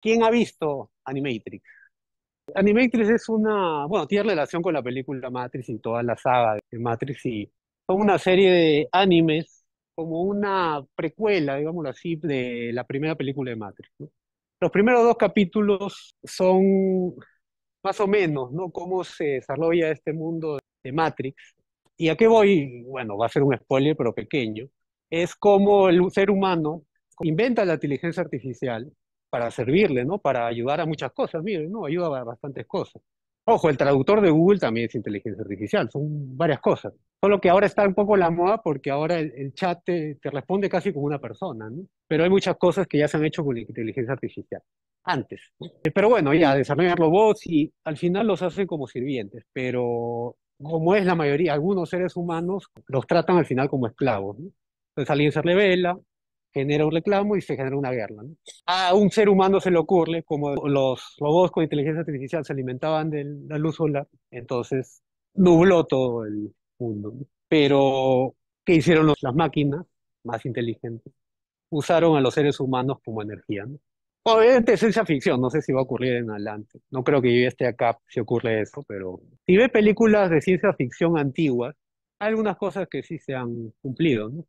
¿Quién ha visto Animatrix? Animatrix es una, bueno, tiene relación con la película Matrix y toda la saga de Matrix y son una serie de animes como una precuela, digámoslo así, de la primera película de Matrix. ¿no? Los primeros dos capítulos son más o menos, ¿no? Cómo se desarrolla este mundo de Matrix. ¿Y a qué voy? Bueno, va a ser un spoiler, pero pequeño. Es como el ser humano inventa la inteligencia artificial para servirle, ¿no? Para ayudar a muchas cosas, miren, ¿no? Ayuda a bastantes cosas. Ojo, el traductor de Google también es inteligencia artificial, son varias cosas. Solo que ahora está un poco la moda porque ahora el, chat te, te, responde casi como una persona, ¿no? Pero hay muchas cosas que ya se han hecho con la inteligencia artificial antes. Pero bueno, ya desarrollan robots y al final los hacen como sirvientes, pero como es la mayoría, algunos seres humanos los tratan al final como esclavos, ¿no? Entonces alguien se revela, genera un reclamo y se genera una guerra. ¿no? A un ser humano se le ocurre, como los robots con inteligencia artificial se alimentaban de la luz solar, entonces nubló todo el mundo. ¿no? Pero, ¿qué hicieron los, las máquinas más inteligentes? Usaron a los seres humanos como energía. ¿no? Obviamente es ciencia ficción, no sé si va a ocurrir en adelante. No creo que yo esté acá si ocurre eso, pero si ve películas de ciencia ficción antiguas, hay algunas cosas que sí se han cumplido, ¿no?